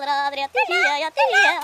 padre, tía, tía,